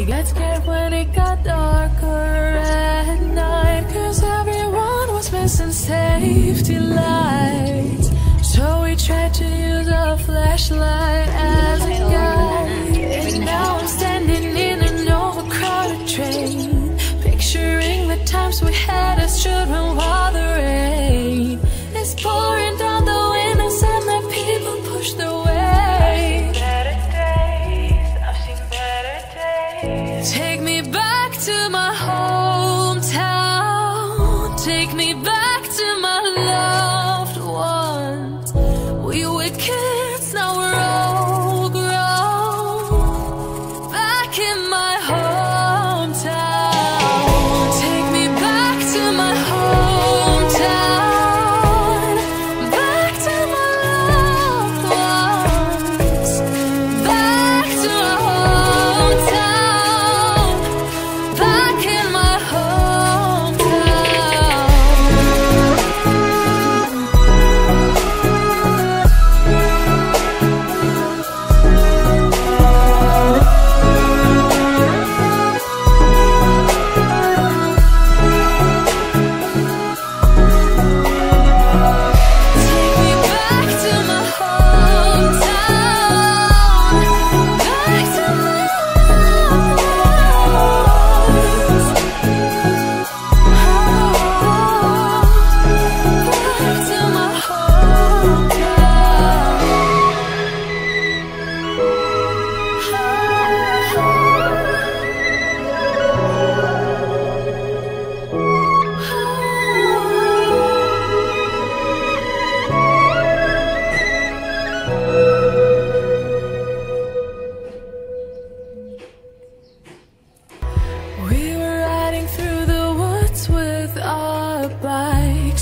We get scared when it got darker at night. Cause everyone was missing safety lights. So we tried to use a flashlight as a guide. And now I'm standing in an overcrowded train. Picturing the times we had as children while the rain is pouring down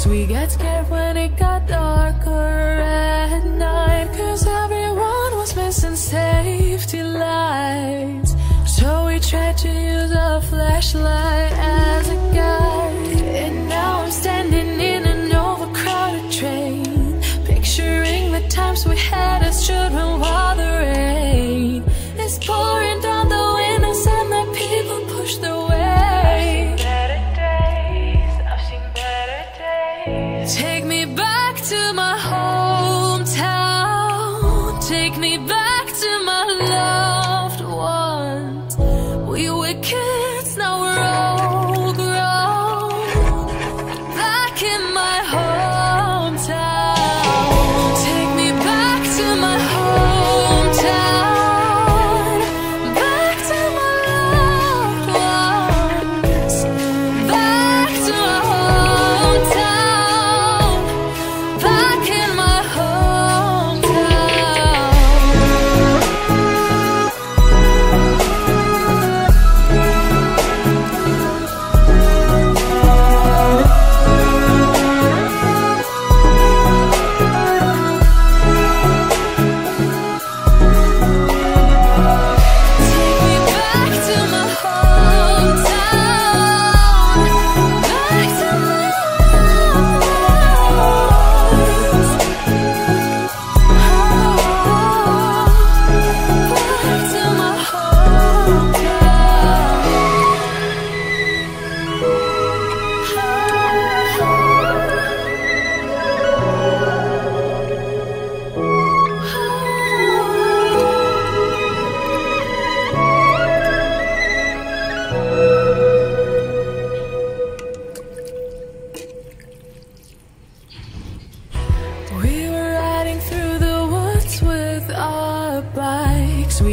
We got scared when it got darker at night. Cause everyone was missing safety lights. So we tried to use a flashlight as a guide. And now I'm standing in an overcrowded train. Picturing the times we had to my loved ones. We were kids, now we're all grown. Back in my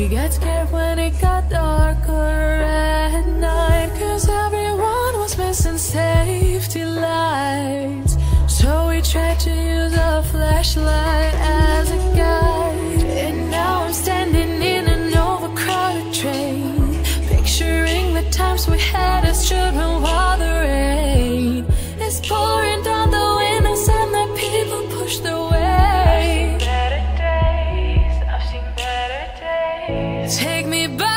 We got scared when it got darker at night. Cause everyone was missing safety lights. So we tried to use a flashlight Take me back.